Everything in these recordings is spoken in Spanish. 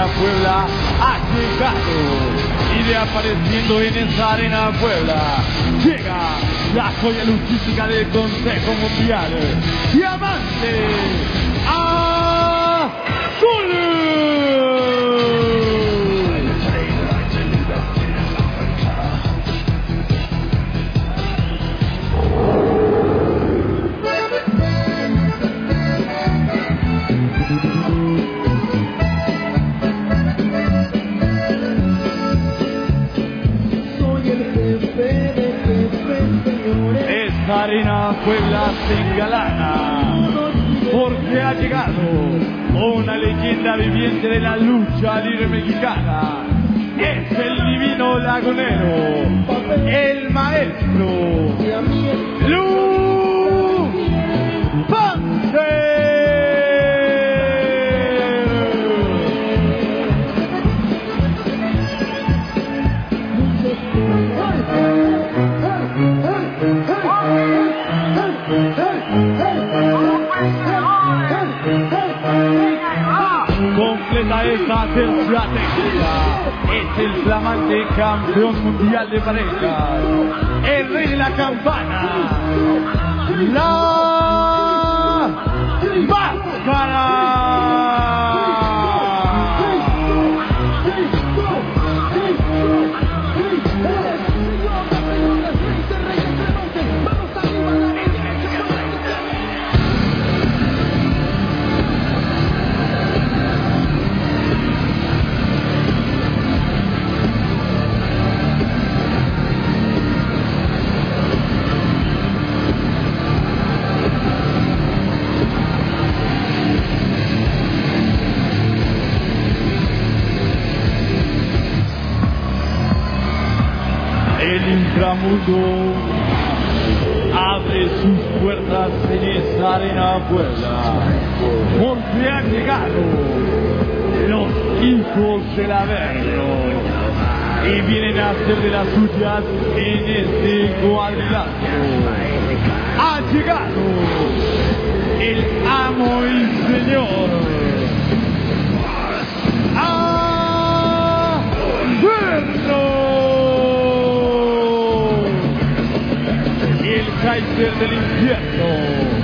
Arena Puebla ha llegado. Y de apareciendo en esa Arena Puebla llega la joya luchística del Consejo Mundial. Diamante Esta se engalana porque ha llegado una leyenda viviente de la lucha libre mexicana. Es el divino lagunero, el maestro Lu Tercera técnica. Es el flamante campeón mundial de parejas. El de la campana. La El inframundo abre sus puertas en esta arena Puebla. Porque han llegado los hijos del Averno y vienen a hacer de las suyas en este cuadrilátero. Ha llegado el amo y señor. Kaiser del infierno.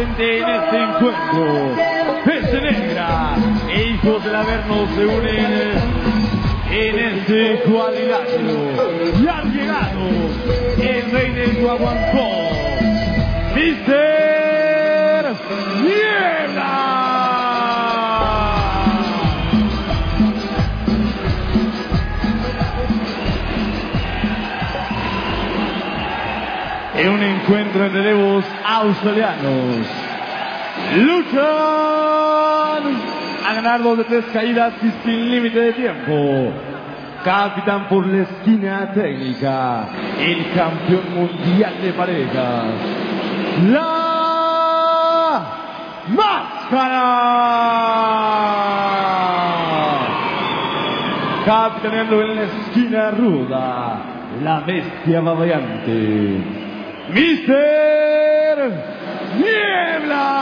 En este encuentro. Peste negra e hijos del Averno se unen en este cuadrilátero. Y ha llegado el rey del Guaguancó, Mister en un encuentro entre levos australianos. Luchan a ganar dos de tres caídas y sin límite de tiempo. Capitán por la esquina técnica, el campeón mundial de parejas. La Máscara. Capitaneando en la esquina ruda, la bestia babeante. Mister Niebla.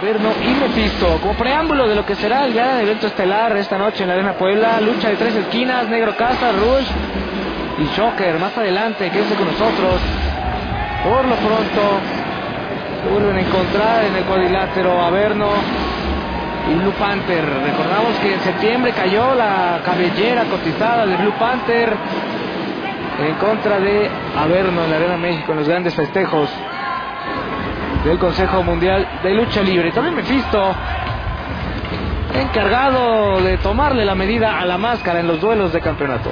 Averno y Mephisto, como preámbulo de lo que será el gran evento estelar esta noche en la Arena Puebla, lucha de tres esquinas, Negro Casa, Rush y Shocker. Más adelante, quédense con nosotros. Por lo pronto, se vuelven a encontrar en el cuadrilátero Averno y Blue Panther. Recordamos que en septiembre cayó la cabellera cotizada de Blue Panther en contra de Averno en la Arena México en los grandes festejos. del Consejo Mundial de Lucha Libre. También Mephisto, encargado de tomarle la medida a la máscara en los duelos de campeonato.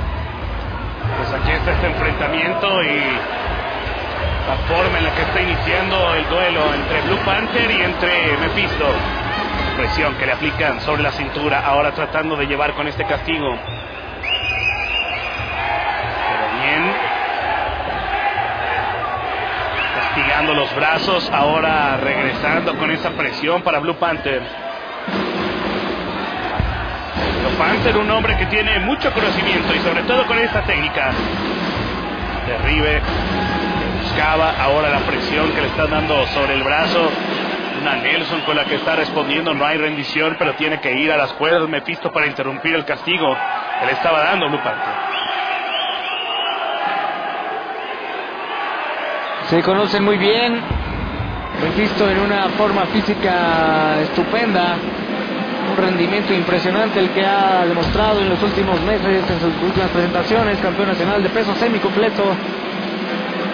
Pues aquí está este enfrentamiento y la forma en la que está iniciando el duelo entre Blue Panther y entre Mephisto. Presión que le aplican sobre la cintura, ahora tratando de llevar con este castigo. Pero bien. Castigando los brazos, ahora regresando con esa presión para Blue Panther. Blue Panther, un hombre que tiene mucho conocimiento y sobre todo con esta técnica. Derribe, buscaba ahora la presión que le están dando sobre el brazo. Una Nelson con la que está respondiendo, no hay rendición, pero tiene que ir a las cuerdas Mephisto para interrumpir el castigo que le estaba dando Blue. Se conocen muy bien. Mephisto en una forma física estupenda. Un rendimiento impresionante el que ha demostrado en los últimos meses, en sus últimas presentaciones. Campeón nacional de peso semicompleto.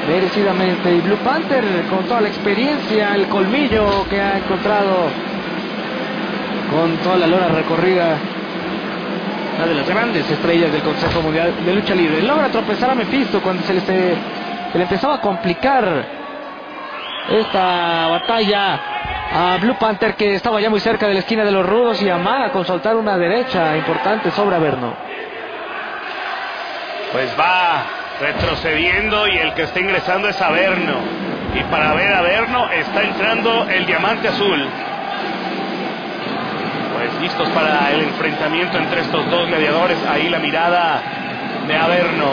Merecidamente. Y Blue Panther con toda la experiencia, el colmillo que ha encontrado con toda la lora recorrida. Una de las grandes estrellas del Consejo Mundial de Lucha Libre. Logra tropezar a Mephisto cuando se le, empezaba a complicar esta batalla a Blue Panther que estaba ya muy cerca de la esquina de los rudos y amaga con soltar una derecha importante sobre Averno. Pues va retrocediendo y el que está ingresando es Averno. Y para ver Averno está entrando el diamante azul. Pues listos para el enfrentamiento entre estos dos gladiadores. Ahí la mirada de Averno.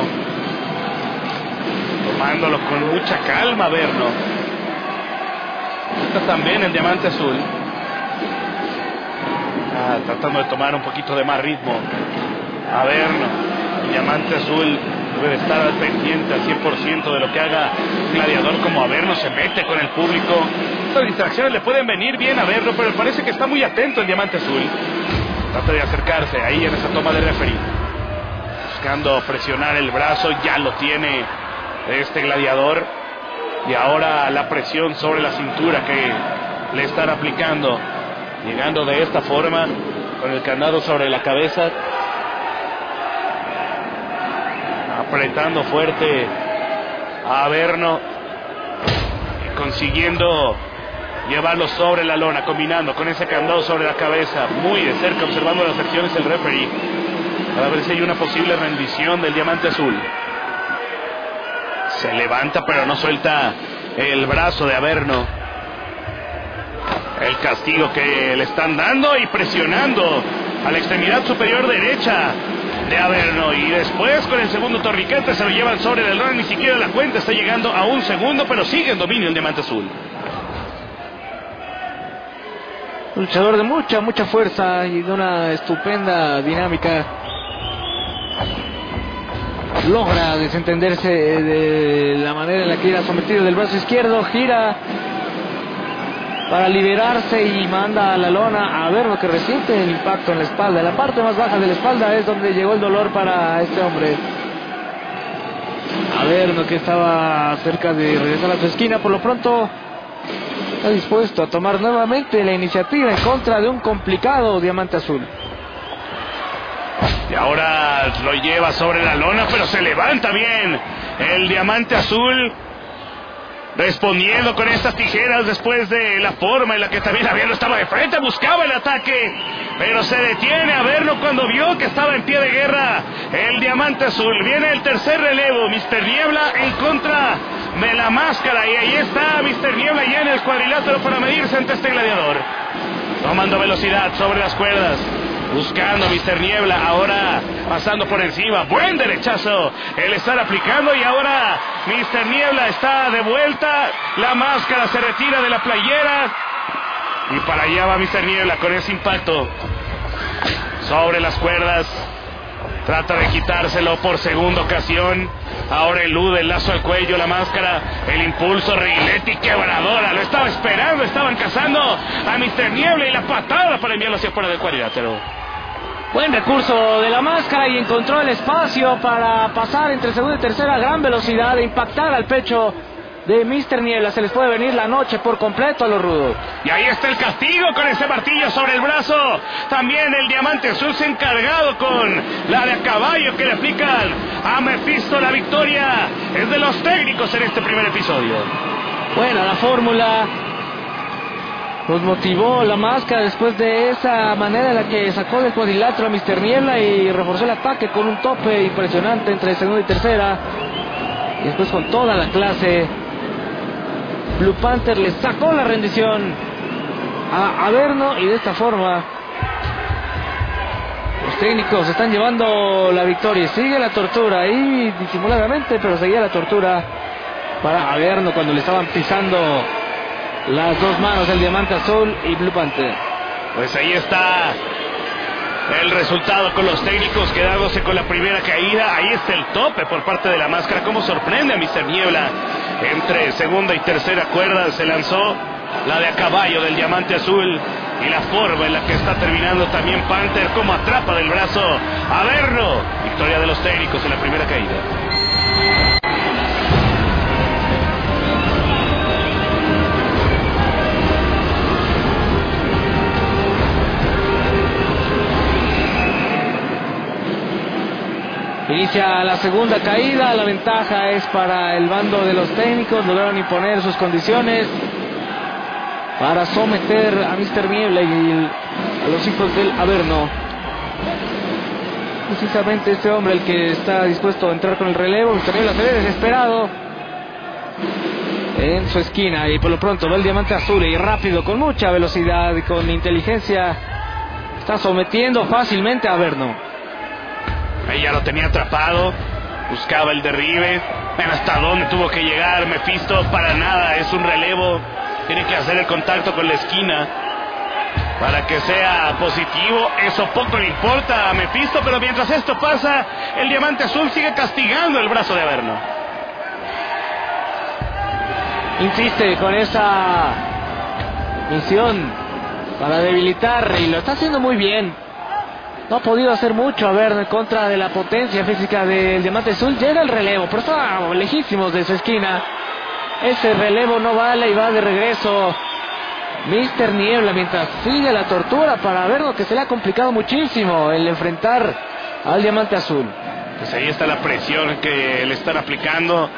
Tomándolo con mucha calma Averno. Está también el diamante azul. Ah, tratando de tomar un poquito de más ritmo. Averno, el diamante azul debe estar al pendiente al 100% de lo que haga gladiador como Averno se mete con el público. Estas distracciones le pueden venir bien a Averno, pero parece que está muy atento el diamante azul. Trata de acercarse ahí en esa toma de referee. Buscando presionar el brazo, ya lo tiene este gladiador. Y ahora la presión sobre la cintura que le están aplicando. Llegando de esta forma, con el candado sobre la cabeza, apretando fuerte a Averno, consiguiendo llevarlo sobre la lona, combinando con ese candado sobre la cabeza, muy de cerca observando las acciones del referee, para ver si hay una posible rendición del diamante azul. Se levanta pero no suelta el brazo de Averno. El castigo que le están dando y presionando a la extremidad superior derecha de Averno. Y después con el segundo torniquete se lo llevan sobre el run. Ni siquiera la cuenta está llegando a un segundo, pero sigue en dominio el diamante azul. Luchador de mucha, mucha fuerza y de una estupenda dinámica. Logra desentenderse de la manera en la que era sometido del brazo izquierdo, gira para liberarse y manda a la lona a ver lo que resiente el impacto en la espalda. La parte más baja de la espalda es donde llegó el dolor para este hombre. A ver lo que estaba cerca de regresar a su esquina. Por lo pronto está dispuesto a tomar nuevamente la iniciativa en contra de un complicado diamante azul. Y ahora lo lleva sobre la lona, pero se levanta bien. El diamante azul respondiendo con estas tijeras después de la forma en la que también Averno estaba de frente, buscaba el ataque, pero se detiene Averno cuando vio que estaba en pie de guerra el diamante azul. Viene el tercer relevo, Mr. Niebla en contra de la máscara y ahí está Mr. Niebla ya en el cuadrilátero para medirse ante este gladiador. Tomando velocidad sobre las cuerdas. Buscando Mr. Niebla, ahora pasando por encima. Buen derechazo. El estar aplicando y ahora Mr. Niebla está de vuelta. La máscara se retira de la playera. Y para allá va Mr. Niebla con ese impacto. Sobre las cuerdas. Trata de quitárselo por segunda ocasión. Ahora elude el lazo al cuello, la máscara, el impulso, Rigleti quebradora. Lo estaba esperando, estaban cazando a Mr. Niebla y la patada para enviarlo hacia fuera del cuadrilátero. Buen recurso de la máscara y encontró el espacio para pasar entre segunda y tercera a gran velocidad e impactar al pecho de Mr. Niebla. Se les puede venir la noche por completo a los rudos. Y ahí está el castigo con ese martillo sobre el brazo. También el diamante ha encargado con la de a caballo que le aplican a Mephisto. La victoria es de los técnicos en este primer episodio. Buena la fórmula. Los motivó la máscara después de esa manera en la que sacó del cuadrilátero a Mr. Niebla y reforzó el ataque con un tope impresionante entre segunda y tercera. Y después con toda la clase, Blue Panther le sacó la rendición a Averno y de esta forma los técnicos están llevando la victoria. Sigue la tortura ahí disimuladamente, pero seguía la tortura para Averno cuando le estaban pisando las dos manos del Diamante Azul y Blue Panther. Pues ahí está el resultado con los técnicos quedándose con la primera caída. Ahí está el tope por parte de la máscara. Cómo sorprende a Mr. Niebla. Entre segunda y tercera cuerda se lanzó la de a caballo del diamante azul y la forma en la que está terminando también Panther como atrapa del brazo a verlo. Victoria de los técnicos en la primera caída. Inicia la segunda caída, la ventaja es para el bando de los técnicos, lograron imponer sus condiciones para someter a Mr. Niebla y a los hijos del Averno. Precisamente este hombre el que está dispuesto a entrar con el relevo, Mr. Niebla se ve desesperado en su esquina y por lo pronto va el diamante azul y rápido, con mucha velocidad y con inteligencia, está sometiendo fácilmente a Averno. Ya lo tenía atrapado. Buscaba el derribe. Ven hasta dónde tuvo que llegar Mephisto. Para nada, es un relevo. Tiene que hacer el contacto con la esquina. Para que sea positivo. Eso poco le importa a Mephisto. Pero mientras esto pasa, el diamante azul sigue castigando el brazo de Averno. Insiste con esa misión para debilitar y lo está haciendo muy bien. No ha podido hacer mucho a ver en contra de la potencia física del Diamante Azul. Llega el relevo, pero está lejísimos de su esquina. Ese relevo no vale y va de regreso. Mister Niebla mientras sigue la tortura para ver lo que se le ha complicado muchísimo el enfrentar al Diamante Azul. Pues ahí está la presión que le están aplicando.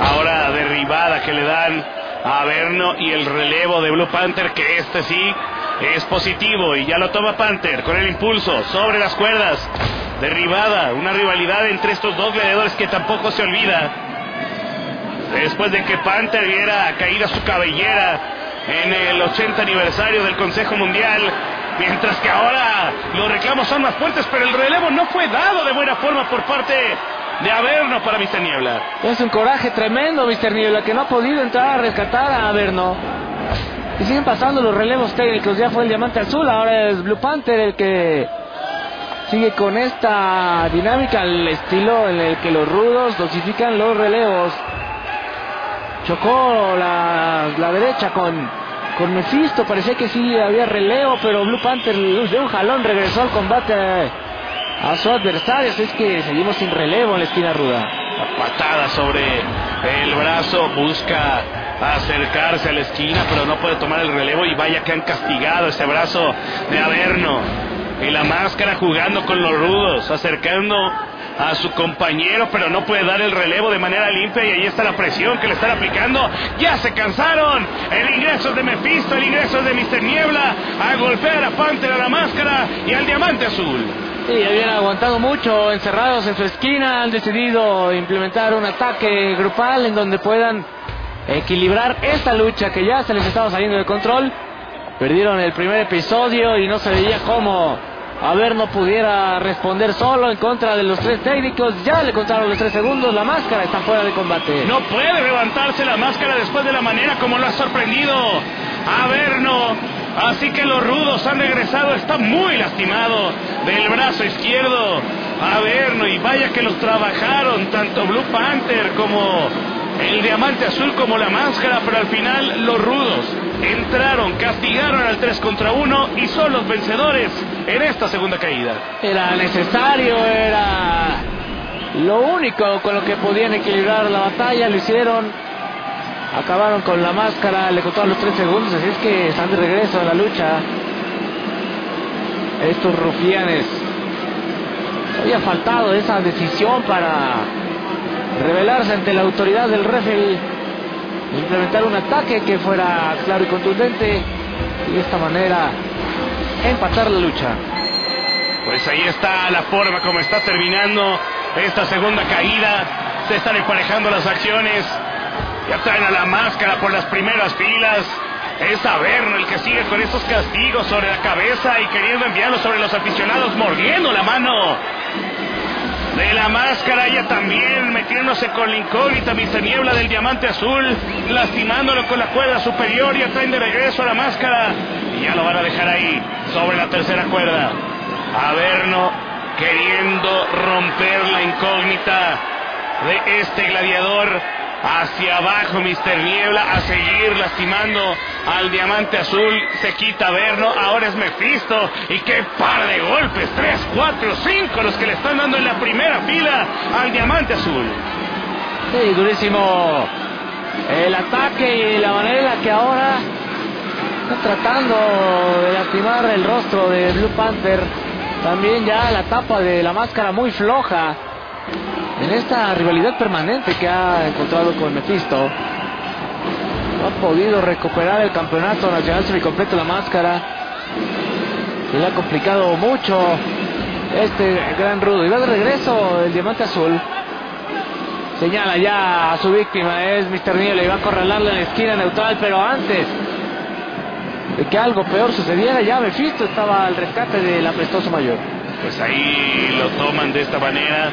Ahora derribada que le dan a Averno y el relevo de Blue Panther que este sí es positivo y ya lo toma Panther con el impulso sobre las cuerdas. Derribada, una rivalidad entre estos dos gladiadores que tampoco se olvida. Después de que Panther viera caída su cabellera en el 80 aniversario del Consejo Mundial, mientras que ahora los reclamos son más fuertes, pero el relevo no fue dado de buena forma por parte de Averno para Mr. Niebla. Es un coraje tremendo, Mr. Niebla, que no ha podido entrar a rescatar a Averno. Y siguen pasando los relevos técnicos. Ya fue el Diamante Azul, ahora es Blue Panther el que sigue con esta dinámica, el estilo en el que los rudos dosifican los relevos. Chocó la, la derecha con, con Mephisto, parecía que sí había relevo, pero Blue Panther de un jalón regresó al combate a su adversario. Es que seguimos sin relevo en la esquina ruda. La patada sobre el brazo busca acercarse a la esquina, pero no puede tomar el relevo y vaya que han castigado ese brazo de Averno. Y la máscara jugando con los rudos, acercando a su compañero, pero no puede dar el relevo de manera limpia y ahí está la presión que le están aplicando. Ya se cansaron. El ingreso de Mephisto, el ingreso de Mr. Niebla a golpear a Panther, a la máscara y al diamante azul. Sí, habían aguantado mucho, encerrados en su esquina, han decidido implementar un ataque grupal en donde puedan equilibrar esta lucha que ya se les estaba saliendo de control. Perdieron el primer episodio y no se veía cómo a ver no pudiera responder solo en contra de los tres técnicos. Ya le contaron los tres segundos, la máscara está fuera de combate. No puede levantarse la máscara después de la manera como lo ha sorprendido. A ver, no. Así que los rudos han regresado, está muy lastimado del brazo izquierdo. A ver, no, y vaya que los trabajaron, tanto Blue Panther como el diamante azul como la máscara, pero al final los rudos entraron, castigaron al 3 contra 1 y son los vencedores en esta segunda caída. Era necesario, era lo único con lo que podían equilibrar la batalla, lo hicieron. Acabaron con la máscara, le contó a los tres segundos, así es que están de regreso a la lucha. Estos rufianes. Había faltado esa decisión para revelarse ante la autoridad del referee, implementar un ataque que fuera claro y contundente y de esta manera empatar la lucha. Pues ahí está la forma como está terminando esta segunda caída. Se están emparejando las acciones. Ya traen a la máscara por las primeras filas. Es Averno el que sigue con estos castigos sobre la cabeza y queriendo enviarlos sobre los aficionados, mordiendo la mano de la máscara, ella también metiéndose con la incógnita Mr. Niebla del diamante azul, lastimándolo con la cuerda superior y traen de regreso a la máscara y ya lo van a dejar ahí sobre la tercera cuerda. Averno queriendo romper la incógnita de este gladiador hacia abajo Mr. Niebla a seguir lastimando al diamante azul, se quita Verno, ahora es Mephisto y qué par de golpes, 3, 4, 5 los que le están dando en la primera fila al diamante azul. Sí, durísimo el ataque y la manera en la que ahora están tratando de lastimar el rostro de Blue Panther. También ya la tapa de la máscara muy floja en esta rivalidad permanente que ha encontrado con Mephisto. No ha podido recuperar el campeonato nacional semicompleto la máscara. Se le ha complicado mucho este gran rudo. Y va de regreso el diamante azul. Señala ya a su víctima, es Mr. Niebla y va a acorralarle en la esquina neutral, pero antes de que algo peor sucediera, ya Mephisto estaba al rescate del aprestoso mayor. Pues ahí lo toman de esta manera.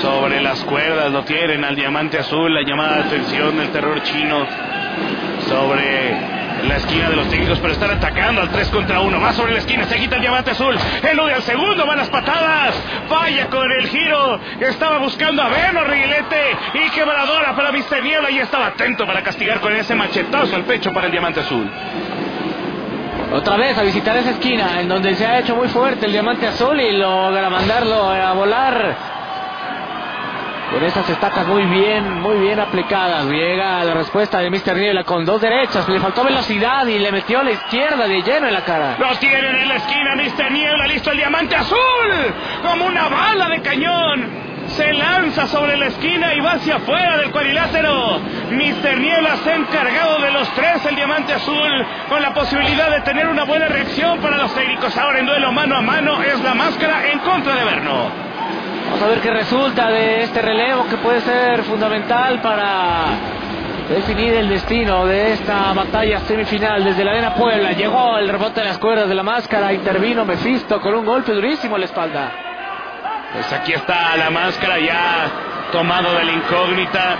Sobre las cuerdas lo tienen al diamante azul, la llamada atención del terror chino. Sobre la esquina de los técnicos, pero están atacando al 3 contra 1. Más sobre la esquina, se quita el diamante azul. Elude al segundo, van las patadas. Falla con el giro. Estaba buscando a Beno Reguilete. Y quebradora para Mister Niebla. Y estaba atento para castigar con ese machetazo al pecho para el diamante azul. Otra vez a visitar esa esquina en donde se ha hecho muy fuerte el diamante azul y logra mandarlo a volar con esas estacas muy bien, muy bien aplicadas. Llega la respuesta de Mr. Niebla con dos derechas. Le faltó velocidad y le metió a la izquierda de lleno en la cara. Lo tienen en la esquina, Mr. Niebla. Listo el diamante azul. Como una bala de cañón. Se lanza sobre la esquina y va hacia afuera del cuadrilátero. Mr. Niebla se ha encargado de los tres, el diamante azul, con la posibilidad de tener una buena reacción para los técnicos. Ahora en duelo mano a mano es la máscara en contra de Verno. Vamos a ver qué resulta de este relevo que puede ser fundamental para definir el destino de esta batalla semifinal desde la Arena Puebla. Llegó el rebote de las cuerdas de la máscara, intervino Mephisto con un golpe durísimo en la espalda. Pues aquí está la máscara ya tomado de la incógnita.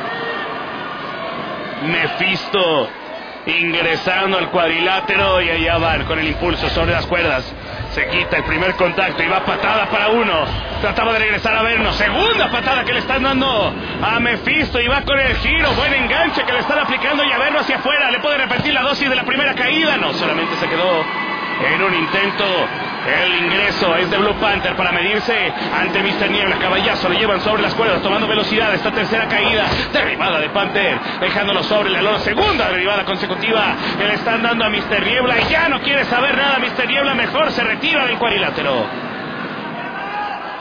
Mephisto ingresando al cuadrilátero y allá van con el impulso sobre las cuerdas. Se quita el primer contacto y va patada para uno. Trataba de regresar a vernos. Segunda patada que le están dando a Mephisto y va con el giro. Buen enganche que le están aplicando y a verlo hacia afuera. Le puede repetir la dosis de la primera caída. No, solamente se quedó en un intento. El ingreso es de Blue Panther para medirse ante Mr. Niebla. Caballazo lo llevan sobre las cuerdas, tomando velocidad. Esta tercera caída, derribada de Panther, dejándolo sobre la lona. Segunda derribada consecutiva le están dando a Mr. Niebla. Y ya no quiere saber nada. Mr. Niebla mejor se retira del cuadrilátero.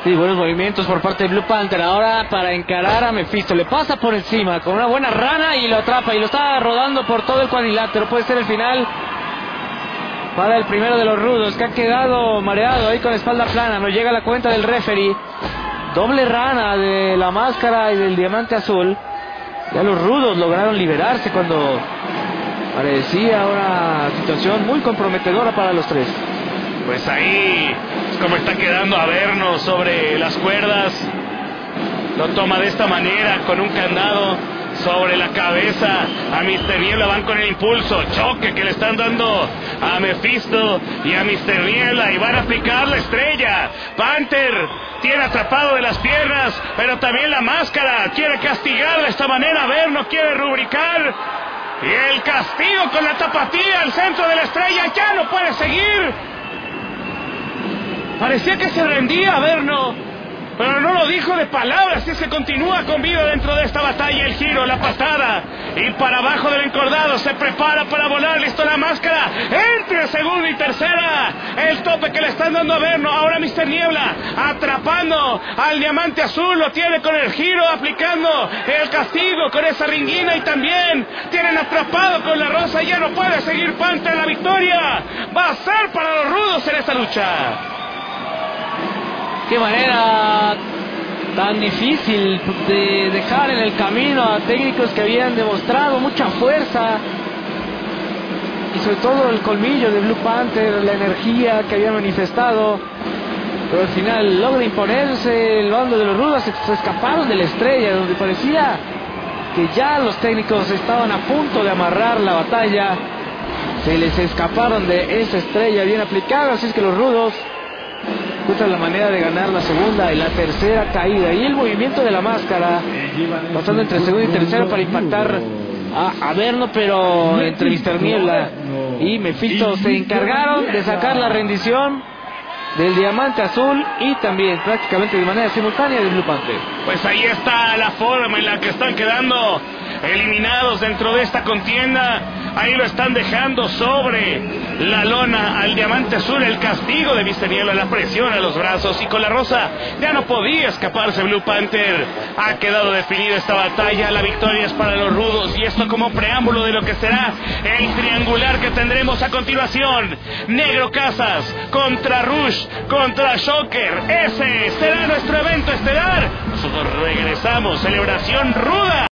Sí, buenos movimientos por parte de Blue Panther. Ahora para encarar a Mephisto. Le pasa por encima con una buena rana y lo atrapa. Y lo está rodando por todo el cuadrilátero. Puede ser el final para el primero de los rudos que ha quedado mareado ahí con espalda plana. No llega la cuenta del referee. Doble rana de la máscara y del diamante azul. Ya los rudos lograron liberarse cuando parecía una situación muy comprometedora para los tres. Pues ahí como está quedando a vernos sobre las cuerdas. Lo toma de esta manera con un candado sobre la cabeza a Mr. Niebla, van con el impulso, choque que le están dando a Mephisto y a Mr. Niebla y van a picar la estrella. Panther tiene atrapado de las piernas, pero también la máscara quiere castigar de esta manera, a ver, no quiere rubricar. Y el castigo con la tapatía al centro de la estrella ya no puede seguir. Parecía que se rendía, Verno. Pero no lo dijo de palabras, es que continúa con vida dentro de esta batalla, el giro, la patada, y para abajo del encordado se prepara para volar, listo la máscara, entre segunda y tercera, el tope que le están dando a Verno, ahora Mister Niebla, atrapando al diamante azul, lo tiene con el giro, aplicando el castigo con esa ringuina. Y también tienen atrapado con la rosa, ya no puede seguir Panther la victoria, va a ser para los rudos en esta lucha. Qué manera tan difícil de dejar en el camino a técnicos que habían demostrado mucha fuerza y sobre todo el colmillo de Blue Panther, la energía que había manifestado. Pero al final logra imponerse el bando de los rudos, se escaparon de la estrella, donde parecía que ya los técnicos estaban a punto de amarrar la batalla. Se les escaparon de esa estrella bien aplicada, así es que los rudos la manera de ganar la segunda y la tercera caída. Y el movimiento de la máscara, pasando entre segundo y tercero para impactar a, a Verno, pero entre Mr. Niebla y Mephisto se encargaron de sacar la rendición del diamante azul y también prácticamente de manera simultánea del Blue Panther. Pues ahí está la forma en la que están quedando eliminados dentro de esta contienda. Ahí lo están dejando sobre la lona al diamante azul, el castigo de Mister Niebla, la presión a los brazos y con la rosa ya no podía escaparse Blue Panther. Ha quedado definida esta batalla, la victoria es para los rudos y esto como preámbulo de lo que será el triangular que tendremos a continuación. Negro Casas contra Rush contra Shocker. Ese será nuestro evento estelar. Nosotros regresamos, celebración ruda.